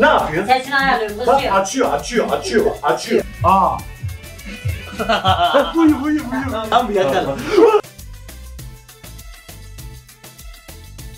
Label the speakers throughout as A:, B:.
A: Ne yapıyor?
B: Sesini ayarlıyorum.
A: Bak
B: Kızıyor.
A: açıyor, açıyor, açıyor, bak, açıyor. Aa. buyu, buyu, buyu.
C: Tamam yeter.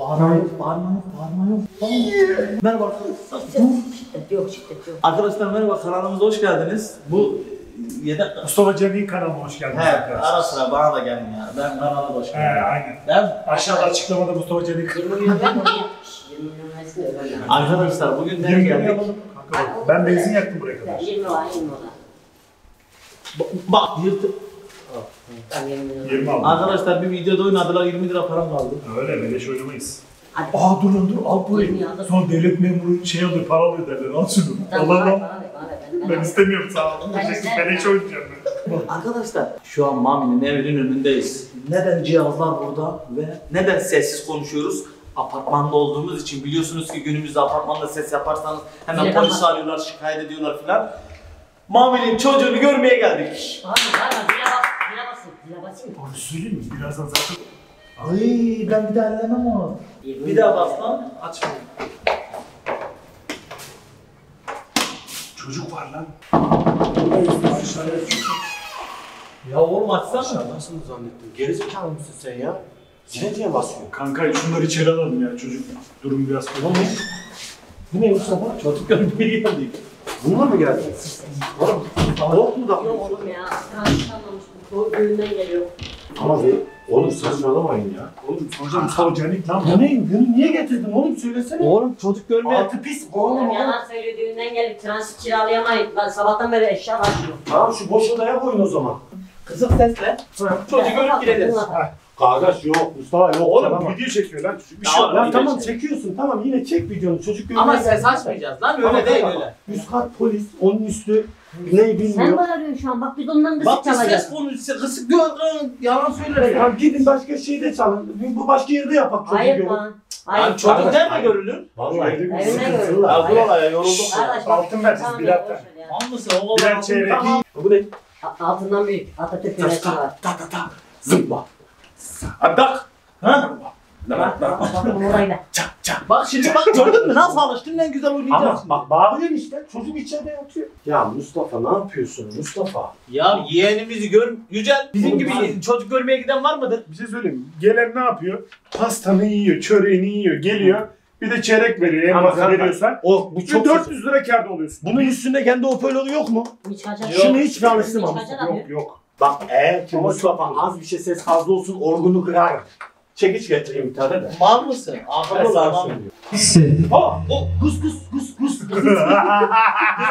A: Bağırmayın, bağırmayın, bağırmayın.
C: Merhaba arkadaşlar.
B: Şiddet yok şiddet yok.
C: Arkadaşlar merhaba kanalımıza hoş geldiniz. Bu yedek...
D: Mustafa Cemil kanalına hoş geldiniz
C: He,
D: arkadaşlar.
C: ara sıra bana da gelin ya. Ben kanala da hoş
D: He,
C: geldin.
D: aynen.
C: Ben
D: Aşağıda açıklamada Mustafa Cemil
B: 20
D: kanalı.
B: milyon ben. 20 milyon versin de öyle.
C: Arkadaşlar bugün nereye geldik?
D: Kanka, Ben benzin yaktım buraya kadar.
B: 20 var 20 var.
C: Ba- Bak yırtı.
B: Tamam 20 milyon.
D: 20 aldım.
C: Arkadaşlar bir videoda oynadılar 20 lira param kaldı.
D: Öyle beleş oynamayız.
B: Hadi.
D: Aa dur lan dur al burayı. Sonra devlet memuru şey alıyor para alıyor derler. Al şunu.
B: Tamam,
D: Allah Allah.
B: Ben-
D: istemiyorum sağ olun. Beleş oynayacağım ben.
C: Arkadaşlar şu an Mami'nin evinin önündeyiz. Neden cihazlar burada ve neden sessiz konuşuyoruz? Apartmanda olduğumuz için biliyorsunuz ki günümüzde apartmanda ses yaparsanız hemen
B: Zile
C: polis arıyorlar, şikayet ediyorlar filan. Mami'nin çocuğunu görmeye geldik.
B: Zile bas, zile basın. Zile basayım.
D: Onu söyleyeyim mi? Birazdan zaten
C: Ay ben bir daha ellemem onu. Bir daha bas lan. Aç.
D: çocuk var lan.
C: Ya oğlum açsana.
A: Nasıl zannettin? Gerizekalı mısın sen ya? Diye basıyor.
D: Kanka şunları içeri alalım ya çocuk. Durum biraz kötü.
A: Bu ne Mustafa?
C: Çocuk görmeye geldik.
A: Bununla mı geldin? Oğlum, soğuk mu da?
B: Yok oğlum ya. Transit almamış. Bu düğünden geliyor.
A: Ama be, oğlum saçmalamayın ya.
D: Oğlum soracağım Mustafa Cemil lan.
A: Bu ne? Bunu niye getirdin oğlum söylesene.
C: Oğlum çocuk görmeye...
A: Altı pis.
B: Oğlum
A: Oğlum
B: yalan söylüyor düğünden gelip transit kiralayamayız. Ben sabahtan beri eşya başlıyor.
A: Tamam şu boş odaya koyun o zaman.
C: Kısık sesle. Çocuğu görüp gireceğiz.
A: Kardeş yok Mustafa yok.
D: Oğlum
A: Tamam.
D: video çekiyor lan çocuk. Bir
C: Ya
D: şey var.
A: Lan tamam
C: çek.
A: çekiyorsun tamam yine çek videonu çocuk görmeye
C: Ama ses açmayacağız lan öyle değil öyle.
A: Üst kat polis onun üstü ne
B: Sen
A: bilmiyor.
B: bağırıyorsun şu an. Bak biz ondan kısık
C: Bak bir
B: çalacağız.
C: ses konuşuyor kısık diyor yalan söyler.
A: Tamam gidin başka şeyde çalın. Bu başka yerde yapak çocuğu
B: Hayır
A: görün.
B: lan. Hayır.
C: Lan çocuk nerede görülür?
A: Vallahi
B: Evine
A: sıkıntılı.
C: Ya bu olaya yorulduk.
B: Bak-
D: Altın ver siz,
B: Tamam,
D: birer
B: boş ver ya.
D: Birer çeyrek.
C: Tamam.
A: Bu ne?
B: A- Altından büyük. Atatürk
A: Tas
B: yönetimi
A: ta
B: var.
A: ta ta ta. Zıpla.
C: Bak. Ha?
B: Bak bak bak bak orayla.
A: Çak çak.
C: Bak şimdi bak gördün mü nasıl alıştın ne güzel oynayacağız.
A: Ama bak bağırıyorsun işte. Çocuk içeride yatıyor. Ya Mustafa ne yapıyorsun Mustafa?
C: Ya yeğenimizi gör Yücel bizim
A: Oğlum,
C: gibi
A: ben-
C: çocuk görmeye giden var mıdır?
D: Bir şey söyleyeyim mi? Gelen ne yapıyor? Pastanı yiyor, çöreğini yiyor, geliyor. Bir de çeyrek veriyor. En
A: Ama
D: fazla
A: kanka, veriyorsan. O bu
D: Bir
A: çok
D: 400 lira kârda oluyorsun.
A: Bunun üstünde kendi hoparlörü yok mu?
B: Hiç kaçar.
A: Şunu hiç alıştırma.
B: Hiç kaçar
D: Yok yok.
A: Bak eğer ki Mustafa az bir şey ses fazla olsun orgunu kırar. Çekiç getireyim bir tane de.
C: Mal mısın? Akıllı
A: sana
C: lan.
A: söylüyorum. Ha, o kız kız kız kız kız.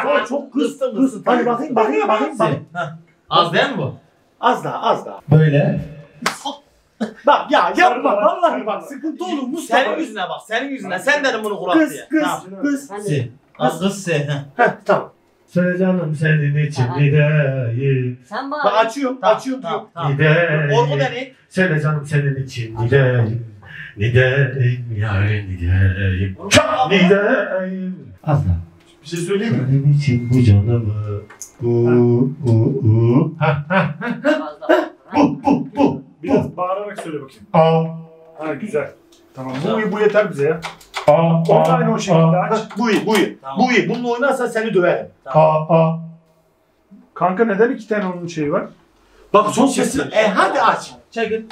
A: O çok kız kız.
C: kız.
A: Hadi bakayım bakayım bakayım. bakayım.
C: Az değil mi bu?
A: Az daha az daha.
E: Böyle.
A: Bak ya yapma vallahi bak sıkıntı olur Mustafa.
C: Senin yüzüne bak senin yüzüne. Sen dedin bunu kurak
A: Kız
C: diye.
A: kız kız.
C: Az kız se.
A: Heh tamam.
E: Söyle canım senin için
B: Aha.
E: gideyim.
B: Sen
A: Bak
B: bağır.
A: açıyorum
C: Tamam,
A: açıyorum
C: tamam,
A: diyor.
C: tamam.
E: Gideyim.
C: Orgu deneyin.
E: Söyle canım senin için gideyim. Gideyim yarın gideyim. Çok gideyim. Az daha.
D: Bir şey söyleyeyim mi?
E: Senin için bu canımı. Uuu uuu. Ha ha.
B: Az daha.
E: Bu bu bu.
D: Biraz bağırarak söyle bakayım.
E: Aa.
D: Ha güzel. Tamam. Bu, bu yeter bize ya.
E: Aa.
D: Onu aynı o şekilde aç.
A: Heh, Bu iyi bu iyi.
C: Tamam.
A: Bu iyi. Bununla oynarsan seni döverim.
E: Aa. Aa.
D: Kanka neden iki tane onun şeyi var?
A: Bak son sesini. E hadi aç.
C: Çekin.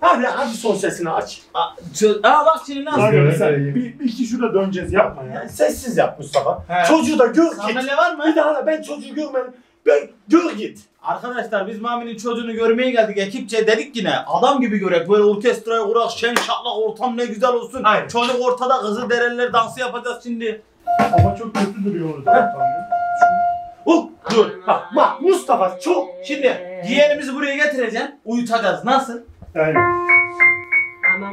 A: Hadi hadi son sesini aç.
C: Aa, çö- Aa bak şimdi nasıl?
D: Hadi
E: Evet.
D: sen bir, bir iki şurada döneceğiz yapma ya.
A: Yani sessiz yap Mustafa.
C: He.
A: Çocuğu da gör git.
C: Sandalye var mı?
A: Bir daha da ben çocuğu görmedim. Ben gör git.
C: Arkadaşlar biz Mami'nin çocuğunu görmeye geldik ekipçe dedik yine adam gibi görek böyle orkestraya kurak şen şaklak ortam ne güzel olsun.
A: Aynen.
C: Çocuk ortada kızı derenler dansı yapacağız şimdi.
D: Ama çok kötü duruyor orada.
A: Oh dur. Bak bak Mustafa çok.
C: Şimdi yeğenimizi buraya getireceksin uyutacağız nasıl?
B: Aman.
D: Bak,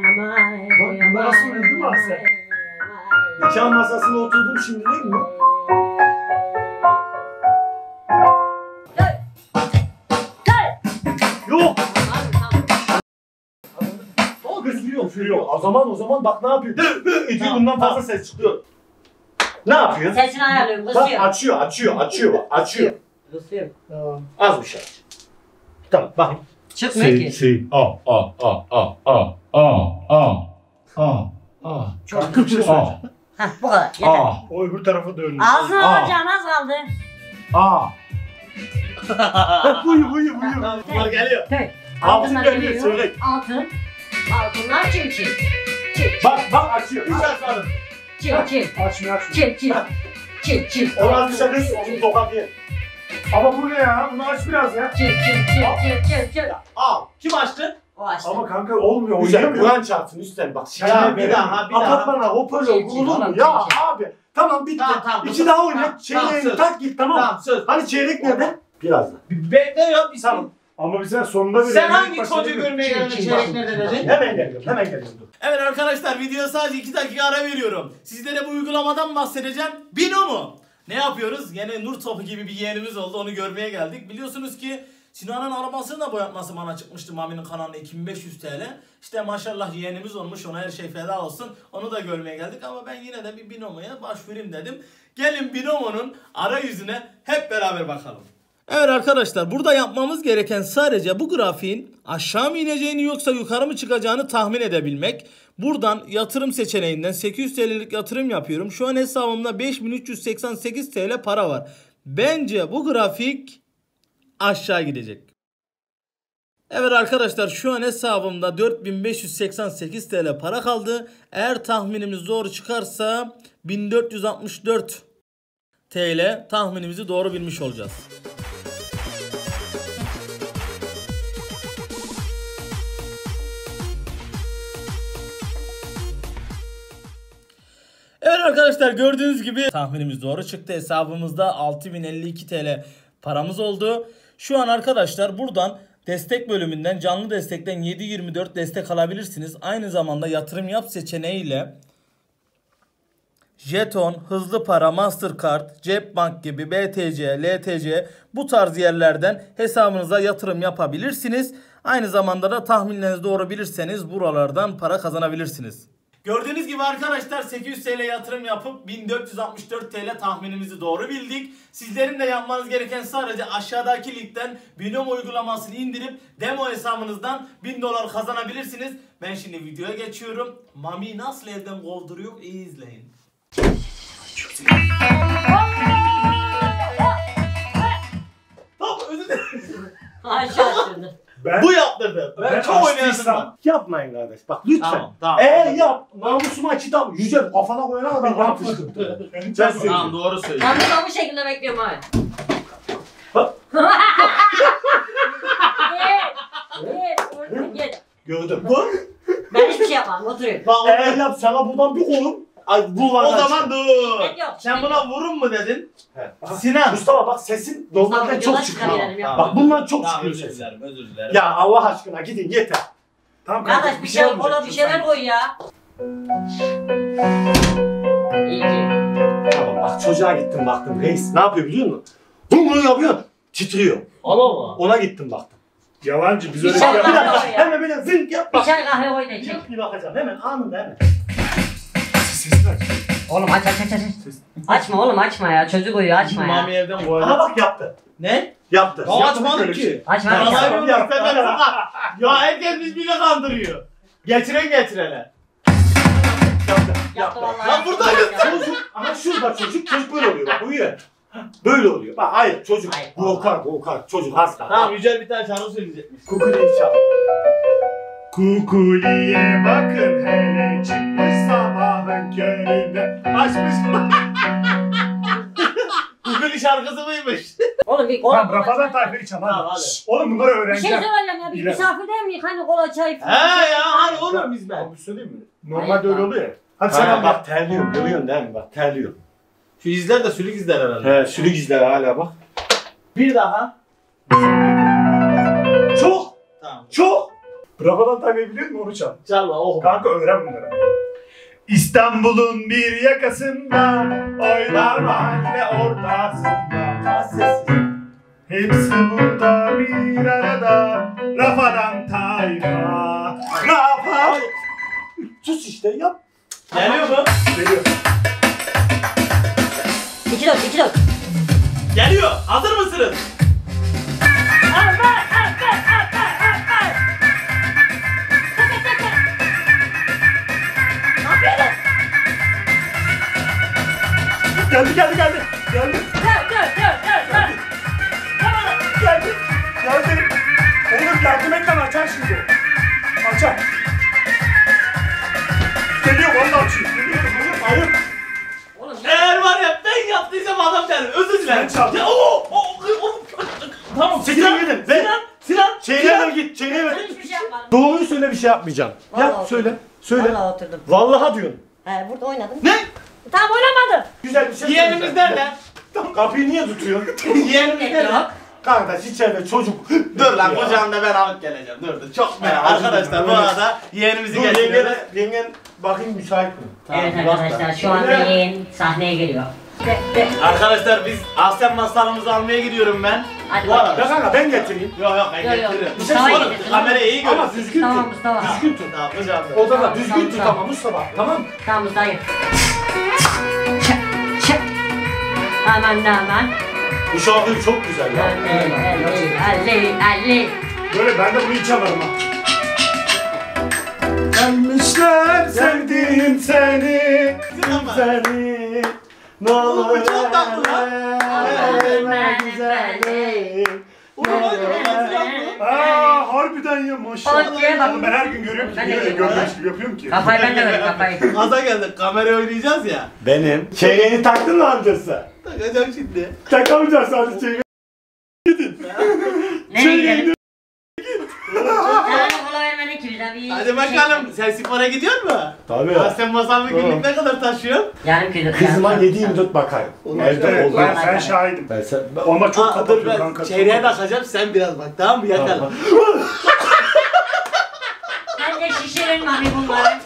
D: bunlar nasıl uyudu mu Asya?
A: Nikah masasına oturdum şimdi değil mi? Üfürüyor. O zaman o zaman bak ne yapıyor? Hı, hı ediyor
C: Tamam,
A: bundan fazla
C: tamam.
A: ses çıkıyor. Ne yapıyor?
B: Sesini ayarlıyorum.
A: Bak
B: Kısıyor.
A: açıyor açıyor açıyor bak açıyor.
B: Kısıyor.
A: Az bir şey aç. Tamam bak.
B: Çıkmıyor
E: Si
B: ki.
E: si. Aa aa aa aa aa aa aa aa aa.
B: Çok
D: kanka bir şey söyleyeceğim.
B: Heh bu kadar. Yeter.
A: A.
D: O öbür tarafa dönmüş.
B: Ağzına alacağın az kaldı.
A: A. buyu buyu buyu.
C: Bunlar geliyor.
B: Tüy.
A: Altın
B: Altınlar
A: geliyor,
B: geliyor.
A: Söyle.
B: Altın. Altınlar çim çim. Çim
A: Bak bak açıyor.
C: Hiç açmadım.
B: çim çim.
D: Açmıyor açmıyor.
B: Çim çim. Çim çim.
A: Onu açacak kız. Onu tokat ye.
D: Ama bu ne ya? Bunu aç biraz ya.
B: Çim çim çim çim çim çim.
C: Al. Kim açtı?
B: O açtı.
D: Ama kanka olmuyor.
A: Güzel.
D: Oynayamıyor.
A: Kur'an çarpsın üstten bak.
C: Ya, bir daha, bir daha.
A: Apartmana hoparlör
B: Çek, çek,
A: vurulur mu?
B: oğlum,
A: Ya
B: çek, çek.
A: abi. Tamam bitti.
C: Tamam, tamam,
A: İki
C: dur.
A: daha
C: Tamam,
A: oynat.
C: tamam,
A: Çeyreğini
C: söz.
A: tak git tamam.
C: Tamam söz.
A: Hani çeyrek nerede? Biraz da.
C: Bir bekle ya bir
A: Tamam.
D: Ama bize sonunda bir
C: Sen hangi çocuğu görmeye geldin çeyrek nerede dedin?
A: Hemen geliyorum. Hemen geliyorum.
C: Evet arkadaşlar video sadece 2 dakika ara veriyorum. Sizlere bu uygulamadan bahsedeceğim. Bino mu? Ne yapıyoruz? Yine nur topu gibi bir yeğenimiz oldu. Onu görmeye geldik. Biliyorsunuz ki Sinan'ın arabasını da boyatması bana çıkmıştı Mami'nin kanalında 2500 TL. İşte maşallah yeğenimiz olmuş ona her şey feda olsun. Onu da görmeye geldik ama ben yine de bir Binomo'ya başvurayım dedim. Gelin Binomo'nun arayüzüne hep beraber bakalım. Evet arkadaşlar burada yapmamız gereken sadece bu grafiğin aşağı mı ineceğini yoksa yukarı mı çıkacağını tahmin edebilmek. Buradan yatırım seçeneğinden 800 TL'lik yatırım yapıyorum. Şu an hesabımda 5388 TL para var. Bence bu grafik aşağı gidecek. Evet arkadaşlar şu an hesabımda 4588 TL para kaldı. Eğer tahminimiz doğru çıkarsa 1464 TL tahminimizi doğru bilmiş olacağız. Arkadaşlar gördüğünüz gibi tahminimiz doğru çıktı. Hesabımızda 6052 TL paramız oldu. Şu an arkadaşlar buradan destek bölümünden canlı destekten 724 destek alabilirsiniz. Aynı zamanda yatırım yap seçeneğiyle jeton, hızlı para, mastercard, cep bank gibi BTC, LTC bu tarz yerlerden hesabınıza yatırım yapabilirsiniz. Aynı zamanda da tahminlerinizi doğru bilirseniz buralardan para kazanabilirsiniz. Gördüğünüz gibi arkadaşlar 800 TL yatırım yapıp 1464 TL tahminimizi doğru bildik. Sizlerin de yapmanız gereken sadece aşağıdaki linkten Binomo uygulamasını indirip demo hesabınızdan 1000 dolar kazanabilirsiniz. Ben şimdi videoya geçiyorum. Mami nasıl evden kovduruyor iyi izleyin. Tamam özür dilerim.
B: Aşağı.
D: Ben,
C: Bu yaptırdı. Ben,
D: ben
C: çok oynayandım
D: açtıysam-
A: Yapmayın kardeş. Bak lütfen.
C: Tamam tamam.
A: Eğer yap. Namusuma açıdan yüce kafana koyana kadar
D: Ben
A: yapmıştım. Ben.
C: Tamam doğru söylüyorsun.
B: Ben bunu bu şekilde bekliyorum abi.
A: Gördüm. Bu.
B: Ben hiçbir şey yapmam. Oturuyorum.
C: Bak
A: Eğer yap sana buradan bir kolum. Ay bu var.
C: o zaman dur.
B: Yok, yok.
C: Sen buna vurun mu dedin?
A: He.
C: Sinan.
A: Mustafa bak sesin normalden
B: Mustafa,
A: çok
B: yola
A: çıkıyor.
B: yapma.
A: Bak bundan çok
C: Tamam,
A: çıkıyor
C: özür
A: sesin.
C: dilerim özür dilerim.
A: Ya Allah aşkına gidin yeter.
D: Tamam kanka,
B: Kardeş bir şey
D: olmayacak.
B: ona bir şeyler koy ya. İyi ki.
A: Tamam bak çocuğa gittim baktım reis. Ne yapıyor biliyor musun? Bunu bunu yapıyor. Titriyor.
C: Allah Allah.
A: Ona gittim baktım.
D: Yalancı biz
B: Bir
D: öyle
B: şey
D: şey
A: Bir
B: yapma.
D: yapmayız.
A: dakika hemen böyle zınk yap
B: Bir
A: bak.
B: çay kahve koy da içelim.
A: Yap bir bakacağım hemen anında hemen.
D: Sesini aç.
B: Oğlum aç aç aç aç. Açma oğlum açma ya. Çocuk uyuyor açma
C: Mami
B: ya.
C: evden koydu.
A: Aha bak yaptı.
C: Ne?
A: Yaptı.
C: Ya
A: Yaptı
C: açmadık
A: böyle bir
C: ki.
A: şey.
B: Açma
C: Ben
B: açma.
A: Yaptı.
C: anlamıyorum.
A: yaptı.
C: Ben sana- Ya herkes birbirini kandırıyor. Getiren getirene.
A: Yaptı.
B: Yaptı vallahi.
C: Lan burada
A: Çocuk ama şurada çocuk çocuk böyle oluyor bak uyuyor. Böyle oluyor. Bak hayır çocuk
B: Hayır.
A: korkar korkar çocuk hasta.
C: Tamam Yücel bir tane şarkı söyleyecekmiş.
A: Kukuleyi çal.
D: Kukuliye bakın hele çıkmış sabahın köründe. Açmış.
C: Google şarkısı mıymış?
B: Oğlum bir kola.
D: Tamam Rafadan tayfayı çal
C: Tamam,
D: hadi.
C: hadi.
D: Şşş, Oğlum bunları
B: Bir şey
D: öğreneceğim.
B: söyleyeceğim ya. Bir misafir değil mi? Hani kola çay falan.
C: He ya hadi oğlum biz ben.
D: Abi söyleyeyim mi? Normalde öyle oluyor ya. Hadi sen
A: Ha,
D: anlat.
A: bak terliyor görüyorsun değil mi bak terliyor.
C: Şu izler de sülük izler herhalde.
A: He sülük izleri hala bak.
C: Bir daha.
A: Çok
C: Tamam.
A: çok.
D: Rafadan tayfayı biliyor musun onu çal.
C: Çal la oku.
D: Kanka öğren bunları. İstanbul'un bir yakasında Oylar mahalle ortasında. Hepsi burada bir arada Rafadan tayfa
A: Rafa. Sus işte yap.
C: Geliyor mu?
D: Geliyor.
B: İki dört iki dört.
C: Geliyor. Hazır mısınız?
D: Geldi geldi geldi. Geldi.
B: Dur.
D: Geldi. Geldi. Oğlum yardım et lan açar şimdi. Açar. Geliyor vallahi açıyor. Geliyor. Oğlum ayıp.
B: Oğlum
C: Eğer var ya ben yaptıysam adam der. Özür dilerim. Ya, o, o, o, tamam Sinan,
A: gidin.
C: Sinan, Sinan,
A: Çeyreğe ver git. Çeyreğe ver.
B: hiçbir şey yapmadım.
A: Doğruyu söyle bir şey yapmayacağım.
B: Vallahi
A: Ya
B: oturdum.
A: söyle. Söyle.
B: Vallahi oturdum.
A: Vallahi diyorsun.
B: He burada oynadım.
C: Ne?
B: Tamam oynamadım.
A: Güzel bir şey
C: Yeğenimiz
A: söyleyeceğim.
C: nerede?
A: Tamam, Kapıyı niye tutuyorsun?
C: Yeğenimiz nerede?
B: Yok.
A: Kardeş içeride çocuk.
C: Dur lan
A: Ya.
C: kucağımda ben alıp geleceğim. Dur dur. Çok merak. Arkadaşlar bu arada yeğenimizi
A: Dur
C: getiriyoruz.
A: yengen, yengen bakayım müsait mi?
B: Evet
C: Tamam,
B: arkadaşlar
C: da.
B: şu anda yeğen sahneye geliyor. De, de.
C: Arkadaşlar biz Aslen masalımızı almaya gidiyorum ben.
B: Hadi
C: Bu arada-
B: bakalım.
A: Ya kanka ben getireyim.
C: Yok yok ben
B: Yok, yok.
C: getiririm.
A: Bir şey
B: Mustafa'yı
A: sorayım.
B: getir.
C: Kamerayı iyi
A: Ama
C: görürsün.
A: düzgün
B: Tamam
A: tut.
B: Mustafa.
A: Düzgün tut.
C: Tamam kucağımda.
A: O da
B: Tamam,
A: düzgün
B: tamam,
A: tut
B: tamam.
A: ama Mustafa. Tamam.
B: Tamam Mustafa'yı. Çek Hemen de hemen.
A: Bu şarkı çok güzel ya.
B: Ali Ali Ali.
D: Böyle ben de bunu hiç alırım ha.
A: Gelmişler sevdim seni. Seni. Ne olur
C: Bu çok tatlı lan.
A: verme güzeli.
C: Oğlum, oğlum, oğlum,
D: Aa harbiden ya maşallah.
B: Okey, bak.
D: Oğlum ben her gün görüyorum ki.
B: Ben de
D: Niye öyle
B: görüyorum.
D: görmemiş gibi yapıyorum ki?
B: Kafayı ben de verdim kafayı.
C: Gaza geldik. Kamera oynayacağız ya.
A: Benim. Çeyreğini taktın mı amcası?
C: Takacağım şimdi.
A: Takamayacağız sadece çeyreği.
B: Nereye gidelim? Sana kola vermedi ki bize bir
C: Hadi
B: şey-
C: bakalım. Sen spora gidiyor mu?
A: Tabii.
C: Aslen masalını
A: Tamam.
C: günlük ne kadar taşıyorsun?
B: Yarım kilo.
A: Kızıma
B: yarım-
A: 7-24 bakayım. Evde
D: Evet,
A: oldu.
D: ben, ben şahidim.
A: Ben sen... ben-
D: Ama çok kapatıyor
C: ben
D: kanka.
C: çeyreğe
D: kapatıyor.
C: takacağım sen biraz bak tamam mı? Yakalım.
A: Tamam.
B: Ben de şişirin mami bunları.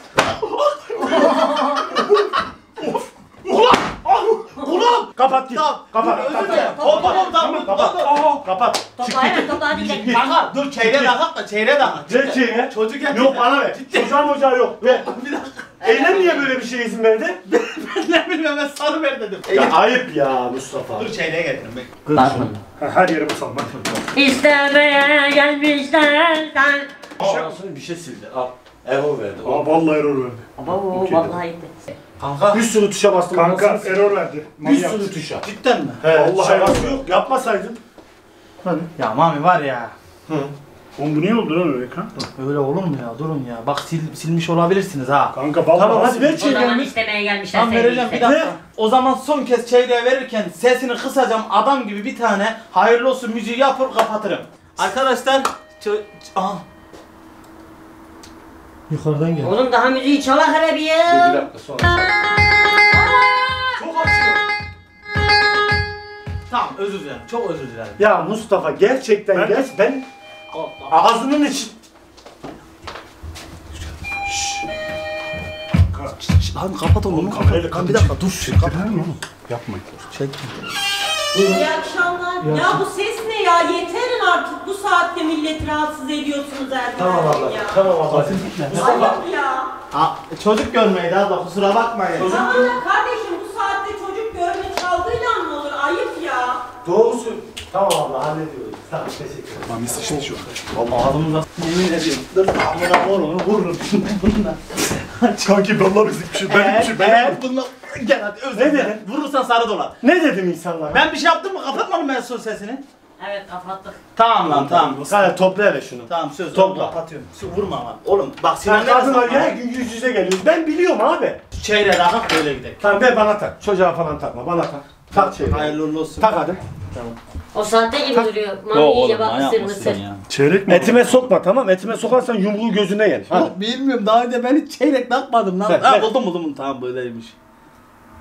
A: Kapat git.
C: Tamam.
A: Kapat.
C: Dur, özür
A: kapat.
C: dilerim. Hop hop tamam.
A: Kapat.
C: Kapat.
A: Kapat.
B: Topla hemen topla hadi gidelim.
C: Kanka dur çeyreğe takak da çeyreğe takak.
A: Ne çeyreğe?
C: Çocuk getir.
A: Yok bana ver. Çocuğa mocağı yok. Ver.
C: Bir dakika.
A: Eylem niye böyle bir şeye izin verdi?
C: Ben ne bileyim ben sarı ver dedim.
A: Ya ayıp ya Mustafa.
C: Dur çeyreğe getirin bek.
D: Ha, Her yere basalım bak.
B: İstemeye gelmişler.
A: bir şey sildi. Al. Error verdi.
D: Aa vallahi error verdi.
B: Abo vallahi gitti.
C: Kanka.
A: Bir sürü tuşa bastım.
D: Kanka
A: anasını
D: error verdi.
A: Bir
D: Manyak.
A: sürü tuşa.
C: Cidden mi?
A: He,
D: Vallahi
A: şakası yok. Yapmasaydın.
C: Ya mami var ya.
A: Hı.
D: Oğlum bu niye oldu lan öyle ekran?
C: Öyle olur mu ya? Durun ya. Bak sil, silmiş olabilirsiniz ha.
D: Kanka vallahi.
A: Tamam hadi ver
B: O zaman istemeye gelmişler.
C: Tam
B: sevgili
C: vereceğim bir dakika. O zaman son kez çeyreğe verirken sesini kısacağım adam gibi bir tane hayırlı olsun müziği yapıp kapatırım. Arkadaşlar çö- ç- Aha. Yukarıdan gel.
B: Oğlum daha müziği çalak hele bir
A: Bir
B: ya.
A: dakika sonra. Çok açıyor.
C: Tamam özür dilerim. Çok özür dilerim.
A: Ya Mustafa gerçekten
D: Ben-
A: geç ben ağzının için
C: Lan kapat oğlum.
D: kamerayla
C: Lan bir dakika dur.
D: Yapmayın.
F: İyi akşamlar. Ya bu ses ya? Yeterin artık bu saatte milleti rahatsız ediyorsunuz Erkan
A: Tamam abla.
F: ya.
A: Tamam abla.
F: Ayıp ya.
C: Ha, çocuk görmeydi abla kusura bakmayın.
F: Tamam da kardeşim bu saatte çocuk görme çalgıyla mı olur? Ayıp ya.
A: Doğrusu. Tamam abla hallediyoruz. Tamam teşekkür ederim.
D: Lan biz işte şu.
C: Vallahi ağzımıza yemin ediyorum. Dur amına koyayım vururum bununla.
D: Kanki vallahi biz hiçbir şey. Ben
C: Eğer,
D: hiçbir şey. Ben
C: eğer bununla gel hadi özür
A: Ne
C: dilerim.
A: dedin?
C: Vurursan sarı dolar.
A: Ne dedim insanlara?
C: Ben bir şey yaptım mı kapatmadım ben son sesini.
B: Evet kapattık.
C: Tamam lan tamam.
A: Hadi topla hele şunu.
C: Tamam söz
A: Topla.
C: kapatıyorum. Vurma ama. Oğlum bak
A: Sen
C: sinirlenme
A: kadınlar her gün yüz yüze geliyoruz. Ben biliyorum abi.
C: Çeyreğe daha böyle gidelim.
A: Tamam ver bana tak. Çocuğa falan takma. Bana tak. Tak çeyreği.
C: Hayırlı uğurlu olsun.
A: Tak hadi.
B: O saatte gibi duruyor. Mami iyice bak mısır mısır.
D: Çeyrek mi?
A: Etime sokma tamam. Etime sokarsan yumruğu gözüne yer. Hadi.
C: Yok bilmiyorum daha önce ben hiç çeyrek takmadım lan.
A: Ver,
C: ha
A: ver.
C: buldum buldum tamam böyleymiş.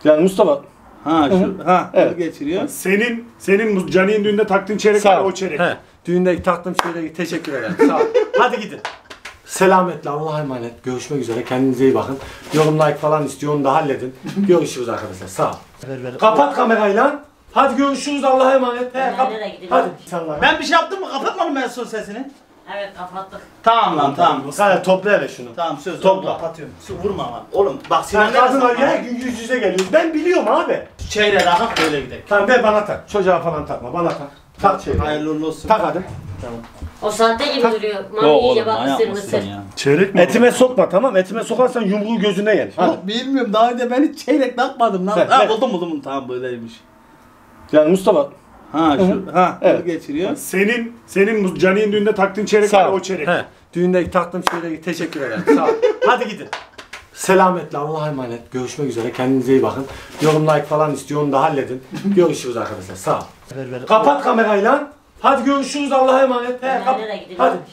A: Yani Mustafa.
C: Ha şu ha
A: Evet.
C: geçiriyor.
D: Senin senin bu Cani'nin düğünde taktığın çeyrek var o çeyrek.
A: He. Düğünde taktım şöyle teşekkür ederim. Sağ ol. Hadi gidin. Selametle Allah'a emanet. Görüşmek üzere. Kendinize iyi bakın. Yorum like falan istiyor onu da halledin. Görüşürüz arkadaşlar. Sağ ol.
C: Ver, ver.
A: Kapat kamerayı lan. Hadi görüşürüz Allah'a emanet. He,
B: Ben
A: kap-? Hadi.
C: Ben bir şey yaptım mı kapatmadım ben son sesini.
B: Evet kapattık.
C: Tamam lan tamam.
A: Hadi topla hele şunu.
C: Tamam söz
A: Topla.
C: kapatıyorum. Şu vurma ama. Oğlum bak
A: Sen
C: sinirlenme sakın.
A: her gün yüz yüze geliyoruz. Ben biliyorum abi.
C: Çeyreğe daha böyle gidelim.
A: Tamam ver bana tak. Çocuğa falan takma. Bana tak. Tak çeyreği.
C: Hayırlı uğurlu olsun.
A: Tak hadi.
B: O sahte gibi duruyor. Mami iyice bak mısır.
C: ya?
D: Çeyrek mi?
A: Etime sokma tamam. Etime sokarsan yumruğu gözüne yer. Hadi.
C: Yok, bilmiyorum daha önce ben hiç çeyrek takmadım lan.
A: Ver,
C: ha
A: ver.
C: buldum buldum bunu tamam böyleymiş.
A: Yani Mustafa
C: Ha şu ha
A: Evet.
C: evet. geçiriyor.
D: Senin senin bu Cani'nin düğünde taktığın çeyrek var o çeyrek.
A: He. Düğünde taktığım şeyleri teşekkür ederim. Sağ ol. Hadi gidin. Selametle Allah'a emanet. Görüşmek üzere. Kendinize iyi bakın. Yorum like falan istiyor onu da halledin. Görüşürüz arkadaşlar. Sağ ol. Kapat kamerayı lan. Hadi görüşürüz Allah'a emanet. He, kap-? Hadi.